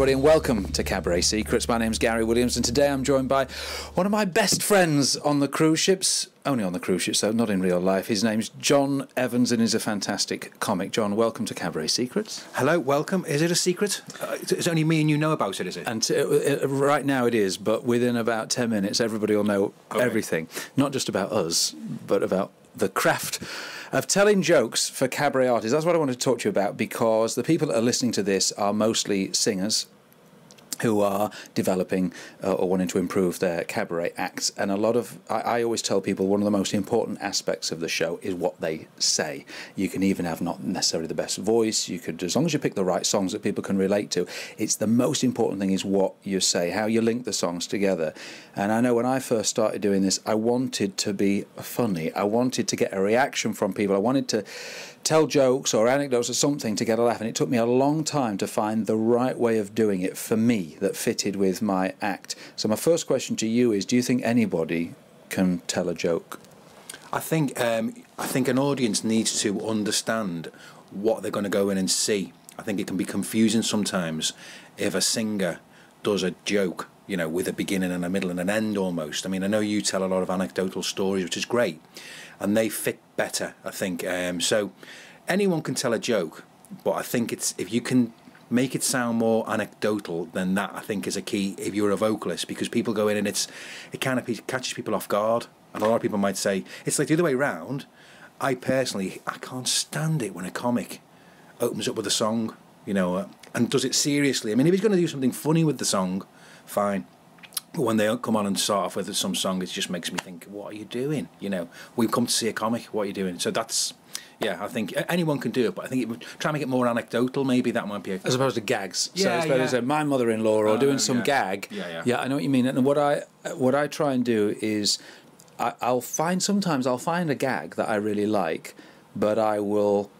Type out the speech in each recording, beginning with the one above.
Everybody, and welcome to Cabaret Secrets. My name's Gary Williams, and today I'm joined by one of my best friends on the cruise ships. Only on the cruise ships, though, not in real life. His name's John Evans, and he's a fantastic comic. John, welcome to Cabaret Secrets. Hello, welcome. Is it a secret? Uh, it's only me and you know about it, is it? And uh, uh, right now it is, but within about 10 minutes, everybody will know Okay. everything. Not just about us, but about the craft of telling jokes for cabaret artists. That's what I want to talk to you about because the people that are listening to this are mostly singers who are developing uh, or wanting to improve their cabaret acts. And a lot of, I, I always tell people, one of the most important aspects of the show is what they say. You can even have not necessarily the best voice. You could, as long as you pick the right songs that people can relate to, it's the most important thing is what you say, how you link the songs together. And I know when I first started doing this, I wanted to be funny. I wanted to get a reaction from people. I wanted to tell jokes or anecdotes or something to get a laugh. And it took me a long time to find the right way of doing it for me that fitted with my act. So, my first question to you is Do you think anybody can tell a joke? I think um, I think an audience needs to understand what they're going to go in and see. I think it can be confusing sometimes if a singer does a joke, you know, with a beginning and a middle and an end almost. I mean, I know you tell a lot of anecdotal stories, which is great, and they fit better. I think um, so. Anyone can tell a joke, but I think it's if you can make it sound more anecdotal than that I think is a key if you're a vocalist because people go in and it's it kind of catches people off guard and a lot of people might say it's like the other way round I personally I can't stand it when a comic opens up with a song you know uh, and does it seriously I mean if he's going to do something funny with the song fine but when they come on and start off with some song it just makes me think what are you doing you know we've come to see a comic what are you doing so that's yeah, I think anyone can do it, but I think it would try and make it more anecdotal. Maybe that might be. A, As opposed to gags. so Yeah, as opposed yeah. to my mother-in-law or Oh, doing some yeah. gag. Yeah, yeah. I know what you mean. And what I what I try and do is, I, I'll find sometimes I'll find a gag that I really like, but I will.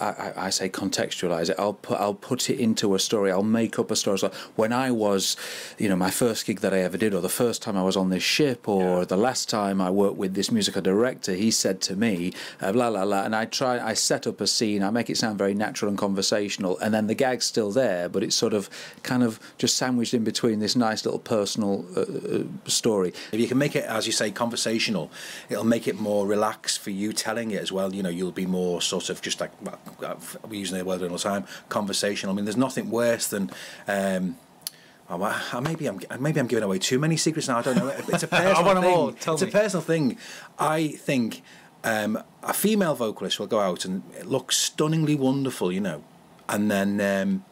I, I- say contextualize it. I'll put I'll put it into a story. I'll make up a story. So when I was, you know, my first gig that I ever did, or the first time I was on this ship, or Yeah. the last time I worked with this musical director, he said to me, uh, blah blah blah, and I try. I set up a scene. I make it sound very natural and conversational, and then the gag's still there, but it's sort of kind of just sandwiched in between this nice little personal uh, uh, story. if you can make it, as you say, conversational, it'll make it more relaxed for you telling it as well. You know, you'll be more sort of just like well, we're using the word all the time, conversational. I mean, there's nothing worse than. Um, Oh, maybe I'm maybe I'm giving away too many secrets now. I don't know. It's a personal thing. it's me. a personal thing. I think um, a female vocalist will go out and it looks stunningly wonderful, you know, and then um,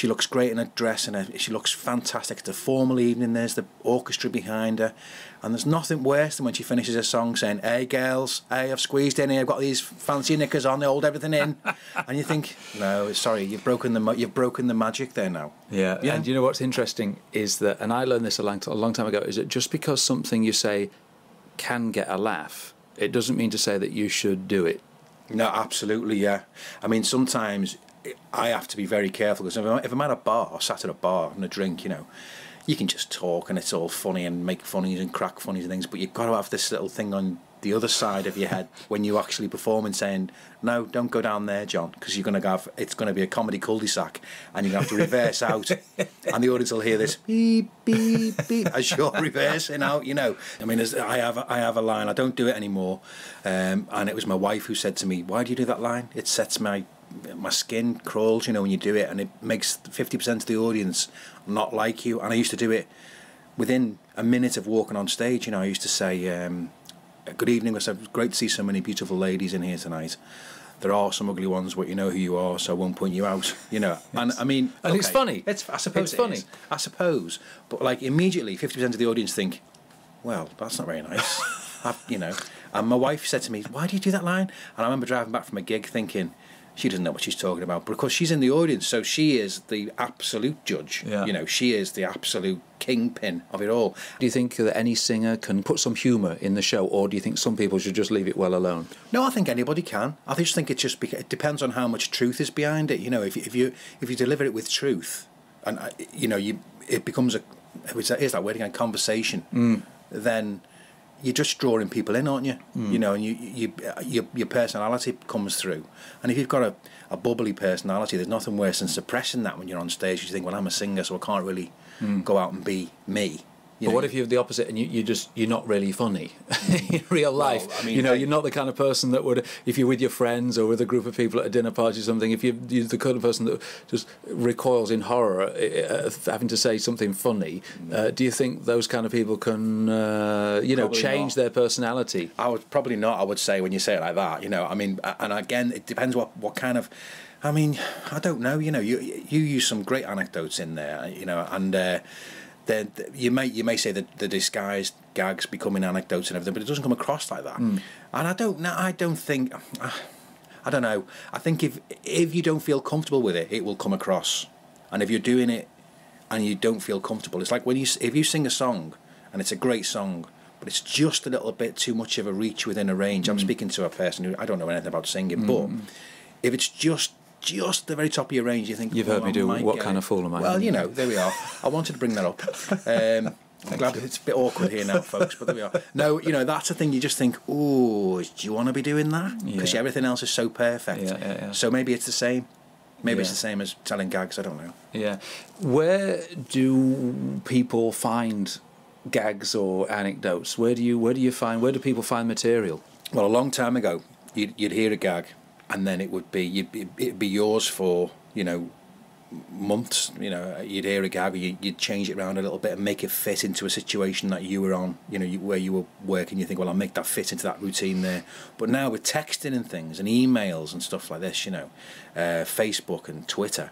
she looks great in her dress and her, she looks fantastic. It's a formal evening. There's the orchestra behind her, and there's nothing worse than when she finishes a song saying, "Hey girls, hey, I've squeezed in here. I've got these fancy knickers on. They hold everything in," and you think, "No, sorry, you've broken the you've broken the magic there now." Yeah, Yeah. and you know what's interesting is that, and I learned this a long, a long time ago, is that just because something you say can get a laugh, it doesn't mean to say that you should do it. No, absolutely, yeah. I mean, sometimes I have to be very careful because if I'm, if I'm at a bar, or sat at a bar and a drink, you know, you can just talk and it's all funny and make funnies and crack funnies and things, but you've got to have this little thing on the other side of your head when you actually perform and saying, no, don't go down there, John, because you're going to have, it's going to be a comedy cul-de-sac and you're going to have to reverse out and the audience will hear this beep, beep, beep as you're reversing out, you know. I mean, as I have, I have a line, I don't do it anymore, um, and it was my wife who said to me, why do you do that line? It sets my my skin crawls, you know, when you do it, and it makes 50% of the audience not like you. And I used to do it within a minute of walking on stage. You know, I used to say, um, "Good evening, I said great to see so many beautiful ladies in here tonight." There are some ugly ones, but you know who you are, so I won't point you out. You know, and I mean, And it's funny. It's I suppose It's it funny. is. I suppose, but like immediately, fifty percent of the audience think, "Well, that's not very nice." I've, you know, and my wife said to me, "Why do you do that line?" And I remember driving back from a gig thinking, she doesn't know what she's talking about. because she's in the audience, so she is the absolute judge. Yeah. You know, she is the absolute kingpin of it all. Do you think that any singer can put some humour in the show, or do you think some people should just leave it well alone? No, I think anybody can. I just think it just it depends on how much truth is behind it. You know, if if you if you deliver it with truth, and uh, you know you it becomes a is that, is that word again conversation, then you're just drawing people in, aren't you? You know, and you, you, your, your personality comes through. And if you've got a, a bubbly personality. There's nothing worse than suppressing that when you're on stage. You think, well, I'm a singer, so I can't really hmm. go out and be me. You But know, what if you're the opposite and you, you just you're not really funny in real life? I mean, you know, you're not the kind of person that would, if you're with your friends or with a group of people at a dinner party or something, if you're, you're the kind of person that just recoils in horror at uh, having to say something funny, uh, do you think those kind of people can, uh, you know, change not. their personality? I would probably not. I would say when you say it like that, you know. I mean, and again, it depends what what kind of. I mean, I don't know. You know, you you use some great anecdotes in there. You know, and uh, then you may you may say that the disguised gags becoming anecdotes and everything, but it doesn't come across like that. Hmm. And I don't know. I don't think. I don't know. I think if if you don't feel comfortable with it, it will come across. And if you're doing it and you don't feel comfortable, it's like when you if you sing a song and it's a great song, but it's just a little bit too much of a reach within a range. I'm hmm. speaking to a person who I don't know anything about singing, hmm. but if it's just just the very top of your range, you think You've "Oh, heard me do What Kind of Fool Am I? Well, you know, there we are. I wanted to bring that up. Um, I'm glad it's a bit awkward here now, folks, but there we are. No, you know, that's the thing. You just think, oh, do you want to be doing that? Because Yeah. everything else is so perfect. Yeah, yeah, yeah. So maybe it's the same. Maybe it's the same as telling gags. I don't know. Yeah. Where do people find gags or anecdotes? Where do you where do you find where do people find material? Well, a long time ago, you'd, you'd hear a gag, and then it would be it'd be yours for you know months. You know, you'd hear a gag, you, you'd change it around a little bit and make it fit into a situation that you were on. You know, where you were working. You think, well, I'll make that fit into that routine there. But now with texting and things and emails and stuff like this, you know, uh, Facebook and Twitter,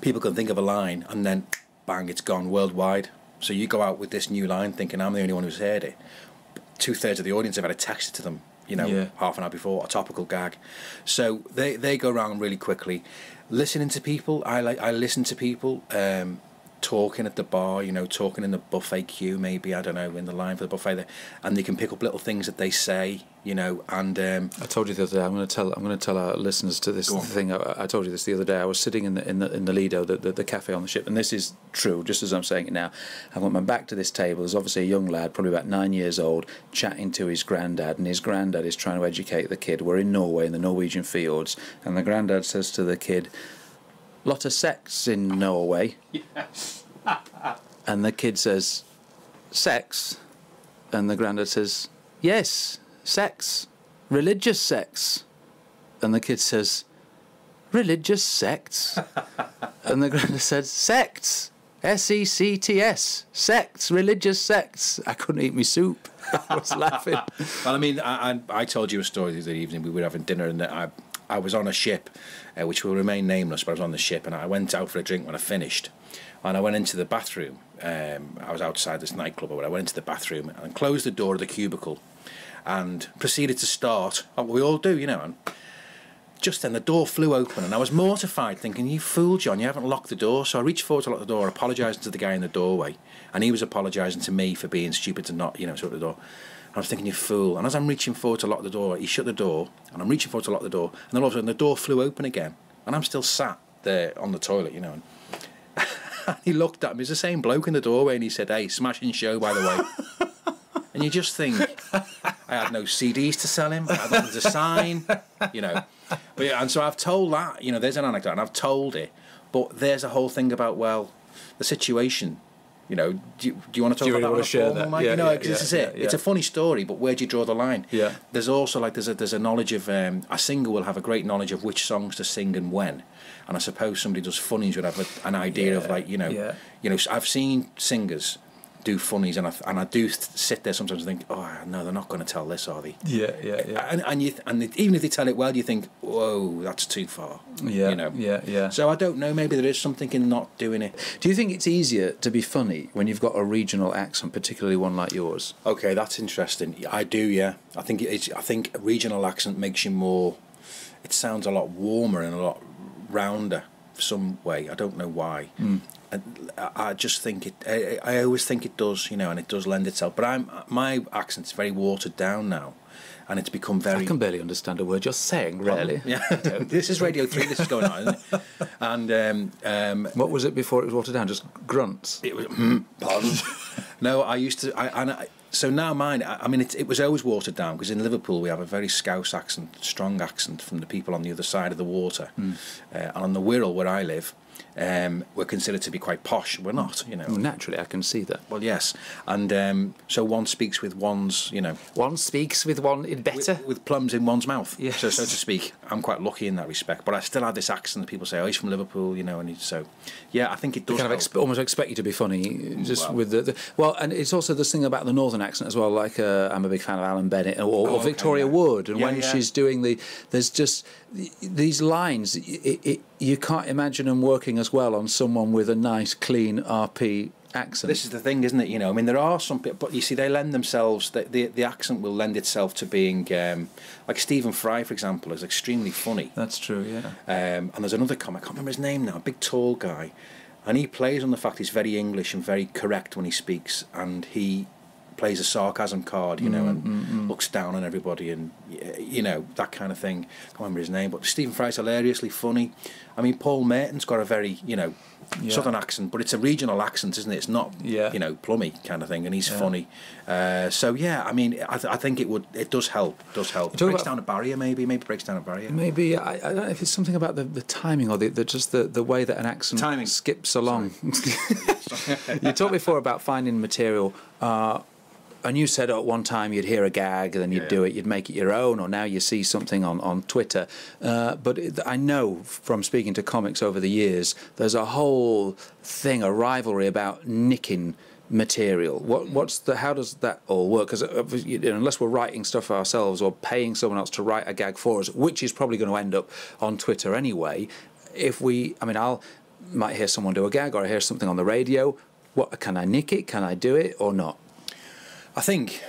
people can think of a line and then bang, it's gone worldwide. So you go out with this new line thinking I'm the only one who's heard it. Two thirds of the audience have had it texted to them, you know, Yeah. half an hour before, a topical gag. So they, they go around really quickly. Listening to people, I like I listen to people um, talking at the bar, you know, talking in the buffet queue, maybe I don't know, in the line for the buffet, there, and they can pick up little things that they say, you know, and um, I told you the other day. I'm going to tell. I'm going to tell our listeners to this thing. I, I told you this the other day. I was sitting in the in the in the Lido, the, the the cafe on the ship, and this is true. Just as I'm saying it now, I've got my back to this table. There's obviously a young lad, probably about nine years old, chatting to his granddad, and his granddad is trying to educate the kid. We're in Norway in the Norwegian fields, and the granddad says to the kid, "Lot of sex in Norway." And the kid says, "Sex," and the granddad says, "Yes, sex, religious sex." And the kid says, "Religious sects?" and the granddad says, "Sects, S E C T S, sects, religious sects." I couldn't eat my soup. I was laughing. Well, I mean, I, I, I told you a story the other evening. We were having dinner, and I, I was on a ship, uh, which will remain nameless, but I was on the ship, and I went out for a drink when I finished. And I went into the bathroom. Um, I was outside this nightclub, but I went into the bathroom and closed the door of the cubicle and proceeded to start, what we all do, you know. And just then the door flew open, and I was mortified, thinking, You fool, John, you haven't locked the door. So I reached forward to lock the door, apologising to the guy in the doorway, and he was apologising to me for being stupid to not, you know, shut the door. And I was thinking, You fool. And as I'm reaching forward to lock the door, he shut the door, and I'm reaching forward to lock the door, and then all of a sudden the door flew open again, and I'm still sat there on the toilet, you know. And he looked at me, it's the same bloke in the doorway, and he said, Hey, smashing show, by the way. and you just think, I had no CDs to sell him, I had nothing to sign, you know. But yeah, and so I've told that, you know, there's an anecdote, and I've told it, but there's a whole thing about, well, the situation. You know, do you, do you want to talk about that? share on a formal that? Yeah, you know, yeah, 'cause this yeah, is it. yeah, It's a funny story, but where do you draw the line? Yeah. There's also like there's a there's a knowledge of um, a singer will have a great knowledge of which songs to sing and when, and I suppose somebody does funnies would have a, an idea of like you know, yeah. you know. I've seen singers do funnies, and I and I do sit there sometimes and think, oh no, they're not going to tell this, are they? Yeah, yeah, yeah. And and you and even if they tell it well, you think, whoa, that's too far. Yeah, you know. yeah, yeah. So I don't know. Maybe there is something in not doing it. Do you think it's easier to be funny when you've got a regional accent, particularly one like yours? Okay, that's interesting. I do, yeah. I think it's. I think a regional accent makes you more. It sounds a lot warmer and a lot rounder, some way. I don't know why. And I I just think it. I, I always think it does, you know, and it does lend itself. But I'm my accent's very watered down now, and it's become very. I can barely understand a word you're saying, really. Yeah, this is Radio Three. This is going on, isn't it? And um, um, What was it before it was watered down? Just grunts. It was, mm, pardon. no, I used to. I, and I, so now mine. I, I mean, it, it was always watered down because in Liverpool we have a very Scouse accent, strong accent from the people on the other side of the water, Hmm. uh, and on the Wirral where I live, um, we're considered to be quite posh. We're not, you know. Naturally, I can see that. Well, yes, and um, so one speaks with one's, you know, One speaks with one in better. with, with plums in one's mouth, Yes. so so to speak. I'm quite lucky in that respect, but I still had this accent. That people say, "Oh, he's from Liverpool," you know, and he, so yeah, I think it does. kind of exp- almost expect you to be funny, just Well. with the, the well, and it's also this thing about the northern accent as well. Like uh, I'm a big fan of Alan Bennett or, or Oh, okay, Victoria yeah. Wood, and Yeah, when yeah. she's doing the, there's just these lines. It, it, you can't imagine them working as well on someone with a nice, clean RP accent. This is the thing, isn't it? You know, I mean, there are some people, but you see, they lend themselves. The the, the accent will lend itself to being um, like Stephen Fry, for example, is extremely funny. That's true. Yeah. Um, and there's another comic, I can't remember his name now, a big tall guy. And he plays on the fact he's very English and very correct when he speaks. And he plays a sarcasm card, you know, and looks down on everybody and, you know, that kind of thing. I can't remember his name. But Stephen Fry's hilariously funny. I mean, Paul Merton's got a very, you know, Yeah. southern accent, but it's a regional accent, isn't it? It's not, Yeah. you know, plummy kind of thing. And he's Yeah. funny. Uh, so, yeah, I mean, I, th- I think it would, it does help, does help. Talk breaks down a barrier, maybe, maybe breaks down a barrier. Maybe I, I don't know if it's something about the, the timing or the, the just the, the way that an accent Timing. skips along. you talked before about finding material, uh, and you said at one time you'd hear a gag, and then you'd Yeah, do it, you'd make it your own, or now you see something on on Twitter. Uh, but it, I know from speaking to comics over the years, there's a whole thing, a rivalry about nicking material. What what's the how does that all work? Because unless we're writing stuff ourselves or paying someone else to write a gag for us which is probably going to end up on twitter anyway if we i mean i'll might hear someone do a gag or i hear something on the radio. What can i nick it? Can i do it or not I think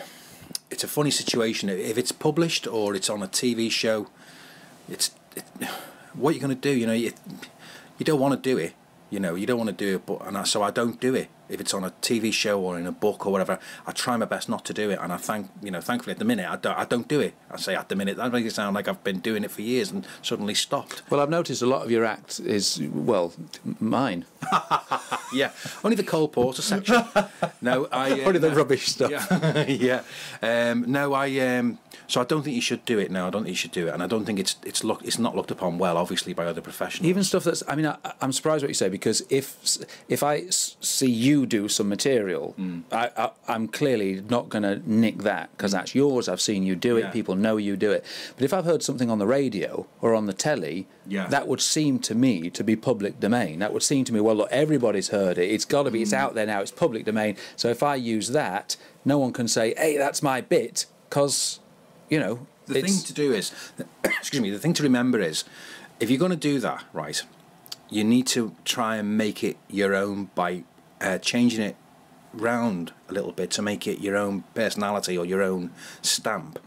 it's a funny situation if it's published or it's on a TV show. It's it, what you're going to do. You know, you, you don't want to do it. You know, you don't want to do it, but and I, so I don't do it. If it's on a TV show or in a book or whatever, I try my best not to do it. And I thank you know, thankfully at the minute I don't, I don't do it. I say at the minute that makes it sound like I've been doing it for years and suddenly stopped. well i've noticed a lot of your act is well mine Yeah, only the Cole Porter section. No, I uh, only the no. rubbish stuff yeah, yeah. Um, no, I. Um, so I don't think you should do it now. I don't think you should do it, and I don't think it's it's look it's not looked upon well, obviously, by other professionals. even stuff that's i mean I, i'm surprised what you say because if if i see you do some material Hmm. I, I i'm clearly not going to nick that because that's yours i've seen you do it Yeah. people know you do it but if i've heard something on the radio or on the telly Yeah. that would seem to me to be public domain that would seem to me well look everybody's heard it it's got to be it's Hmm. out there now it's public domain so if i use that no one can say hey that's my bit because you know the thing to do is, excuse me, the thing to remember is, if you're going to do that, right, you need to try and make it your own by uh, changing it round a little bit to make it your own personality or your own stamp.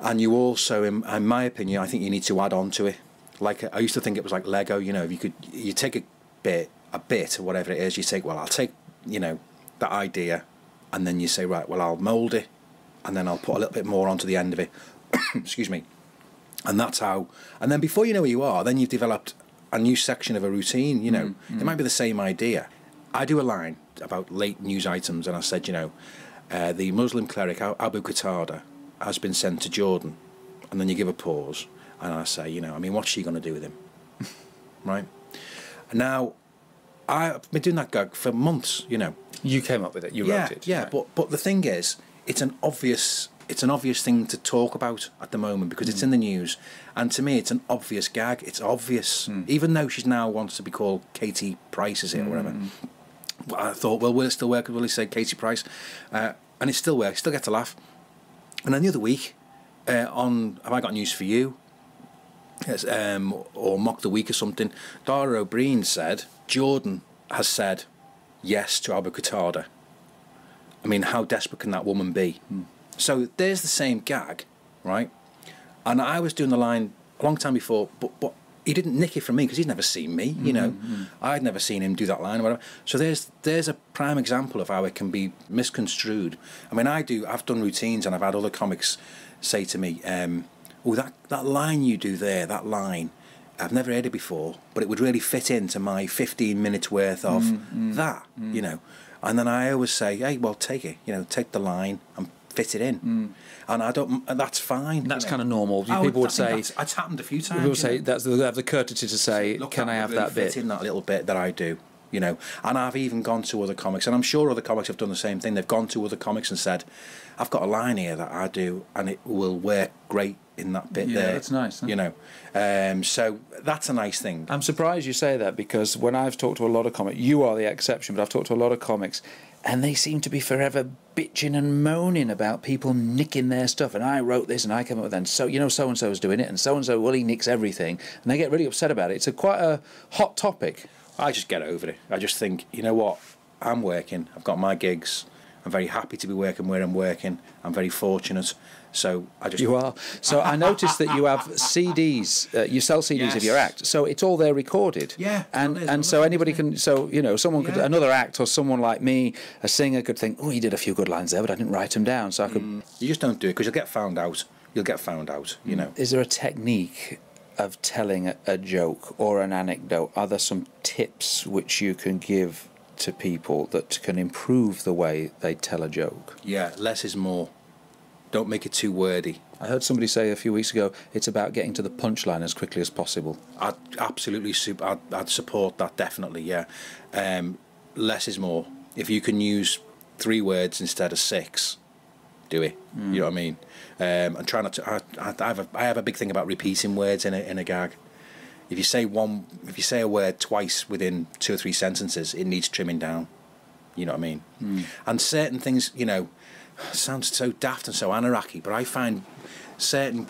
And you also, in, in my opinion, I think you need to add on to it. Like I used to think it was like Lego. You know, if you could, you take a bit, a bit or whatever it is. You take, well, I'll take, you know, that idea, and then you say, right, well, I'll mould it, and then I'll put a little bit more onto the end of it. Excuse me. And that's how. And then before you know where you are, then you've developed a new section of a routine. You know, it might be the same idea. I do a line about late news items, and I said, you know, uh, the Muslim cleric Abu Qatada has been sent to Jordan, and then you give a pause, and I say, you know, I mean, what's she going to do with him, right? Now, I've been doing that gag for months. You know, you came up with it you yeah, wrote it yeah. right. But but the thing is, it's an obvious it's an obvious thing to talk about at the moment because Hmm. it's in the news, and to me, it's an obvious gag. It's obvious, Hmm. even though she's now wants to be called Katie Price, is it or whatever. Hmm. I thought, well, will it still work? Will he say Katie Price? Uh, and it still works. Still get a laugh. And then the other week, uh, on Have I Got News for You? Yes, um, or Mock the Week or something. Dara Ó Briain said Jordan has said yes to Abu Qatada. I mean, how desperate can that woman be? So there's the same gag, right? And I was doing the line a long time before, but but he didn't nick it from me because he'd never seen me. You know, I'd never seen him do that line or whatever. So there's there's a prime example of how it can be misconstrued. I mean, I do. I've done routines, and I've had other comics say to me, um, "Oh, that that line you do there, that line." I've never heard it before, but it would really fit into my 15 minutes worth of Mm, that, you know. And then I always say, hey, well, take it, you know, take the line and fit it in. And I don't, and that's fine. you Mm. That's know. kind of normal. People would say, that's, that's happened a few times. people you would say know. that's they have the courtesy to say, Look, "Can I have really that bit?" fit in that little bit that I do, you know. And I've even gone to other comics, and I'm sure other comics have done the same thing. They've gone to other comics and said, "I've got a line here that I do, and it will work great in that bit there. Yeah, there." that's nice, huh? You know, um, so that's a nice thing. I'm surprised you say that because when I've talked to a lot of comics, you are the exception, but I've talked to a lot of comics, and they seem to be forever bitching and moaning about people nicking their stuff. And I wrote this, and I came up with that. And so you know, so and so is doing it, and so and so, well, he nicks everything, and they get really upset about it. It's a quite a hot topic. I just get over it. I just think, you know what? I'm working. I've got my gigs. I'm very happy to be working where I'm working. I'm very fortunate. So I just You are. So I noticed that you have CDs. Uh, you sell CDs of your act. So it's all there recorded. Yeah, And and so anybody can. So you know, someone could another act or someone like me, a singer, could think, oh, he did a few good lines there, but I didn't write them down. So I could. You just don't do it because you'll get found out. You'll get found out. You know. Is there a technique of telling a, joke or an anecdote? Are there some tips which you can give to people that can improve the way they tell a joke? Yeah, less is more. Don't make it too wordy. I heard somebody say a few weeks ago it's about getting to the punchline as quickly as possible. I'd absolutely. I'd, I'd support that definitely. Yeah, um, less is more. If you can use three words instead of six, do it. You know what I mean? Um, and try not to. I, I, I have a, I have a big thing about repeating words in a in a gag. If you say one, if you say a word twice within two or three sentences, it needs trimming down. You know what I mean? And certain things, you know, sounds so daft and so anarchy, but I find certain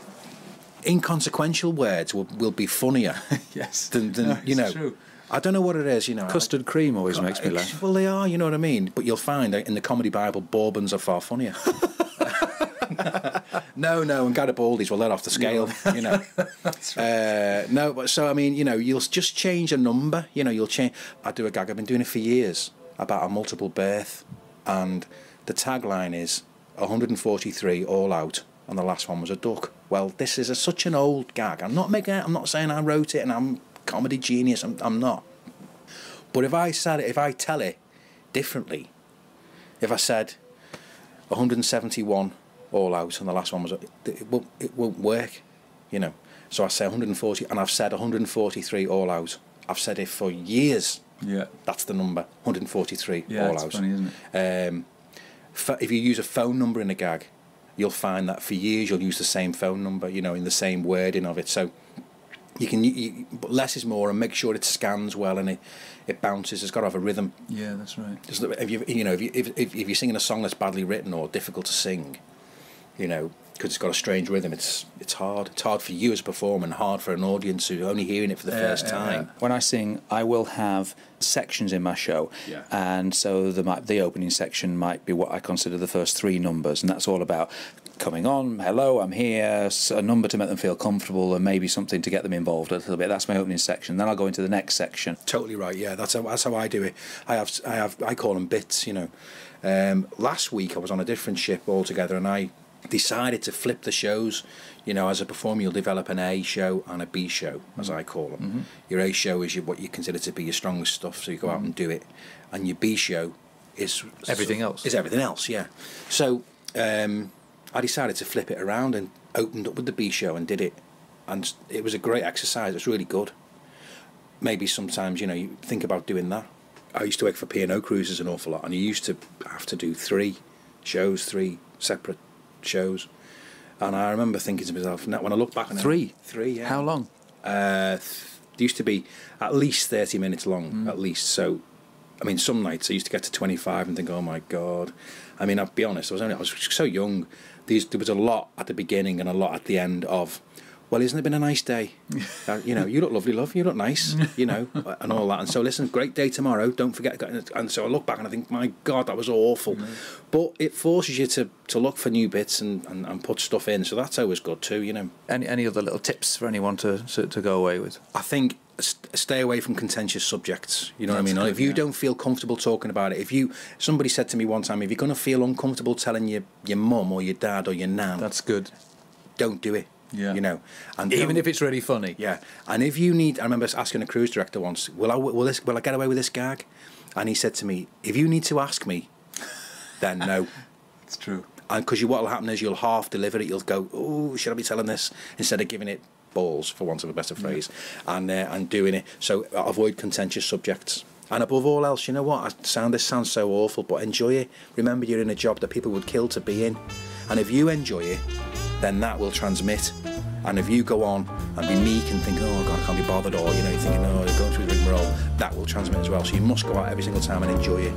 inconsequential words will, will be funnier Yes. than, than No, you know. true. I don't know what it is, you know. Custard cream always makes me laugh. Well, they are, you know what I mean. But you'll find in the comedy Bible, bourbons are far funnier. no, no, and Garibaldi's well, they're off the scale, you know. uh, no, but so I mean, you know, you'll just change a number. You know, you'll change. I do a gag. I've been doing it for years about a multiple birth, and the tagline is 143 all out, and the last one was a duck. Well, this is a, such an old gag. I'm not making. it- I'm not saying I wrote it and I'm comedy genius. I'm, I'm not. But if I said it, if I tell it differently, if I said 171 all out and the last one was, it won't, it won't work, you know. So I say 140, and I've said 143 all out. I've said it for years. Yeah. That's the number, 143 Yeah, all out. funny, isn't it? Um, if you use a phone number in a gag, you'll find that for years you'll use the same phone number, you know, in the same wording of it. So you can, you, you, less is more, and make sure it scans well and it, it bounces. It's got to have a rhythm. Yeah, that's right. Just If you, you know, if, you, if, if if you're singing a song that's badly written or difficult to sing, you know, because it's got a strange rhythm, it's it's hard. It's hard for you as a performer and hard for an audience who's only hearing it for the first time. When I sing, I will have sections in my show, Yeah. and so the the opening section might be what I consider the first three numbers, and that's all about coming on. Hello, I'm here. a number to make them feel comfortable, and maybe something to get them involved a little bit. That's my opening section. Then I'll go into the next section. Totally right. Yeah, that's how, that's how I do it. I have I have I call them bits. You know, um, last week I was on a different ship altogether, and I decided to flip the shows. You know, as a performer, you'll develop an A show and a B show, as I call them. Your A show is your, what you consider to be your strongest stuff, so you go out and do it, and your B show is Everything else. Is everything else, yeah. So um, I decided to flip it around and opened up with the B show and did it, and it was a great exercise. It was really good maybe sometimes you know you think about doing that. I used to work for P&O Cruises an awful lot, and you used to have to do three shows, three separate shows. And I remember thinking to myself, now when I look back Three? three, yeah. How long? Uh, th- used to be at least thirty minutes long, at least. So, I mean, some nights I used to get to twenty-five and think, "Oh my god!" I mean, I'll be honest, I was only I was so young. These there was a lot at the beginning and a lot at the end of. Well, isn't it been a nice day? uh, you know, you look lovely, love. You look nice, you know, and all that. And so, listen, great day tomorrow. Don't forget. And so I look back and I think, my God, that was awful. But it forces you to, to look for new bits and, and, and put stuff in. So that's always good too, you know. Any any other little tips for anyone to to, to go away with? I think st- stay away from contentious subjects. You know what I mean? good, if you yeah. don't feel comfortable talking about it, if you somebody said to me one time, if you're going to feel uncomfortable telling your your mum or your dad or your nan, That's good. don't do it. Yeah. You know, and Even if it's really funny. yeah, and if you need, I remember asking a cruise director once, "Will I will this will I get away with this gag?" And he said to me, "If you need to ask me, then no." It's true. and because you, what will happen is you'll half deliver it. You'll go, "Oh, should I be telling this?" Instead of giving it balls, for want of a better phrase, and uh, and doing it. So avoid contentious subjects. And above all else, you know what? I sound this sounds so awful, but enjoy it. Remember, you're in a job that people would kill to be in, and if you enjoy it, then that will transmit. And if you go on and be meek and think, oh God, I can't be bothered, or you know, you're thinking, oh, you're going through the rigmarole, that will transmit as well. So you must go out every single time and enjoy it.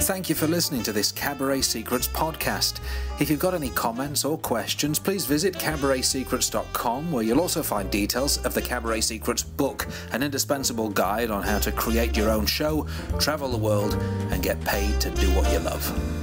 Thank you for listening to this Cabaret Secrets podcast. If you've got any comments or questions, please visit cabaretsecrets.com, where you'll also find details of the Cabaret Secrets book, an indispensable guide on how to create your own show, travel the world, and get paid to do what you love.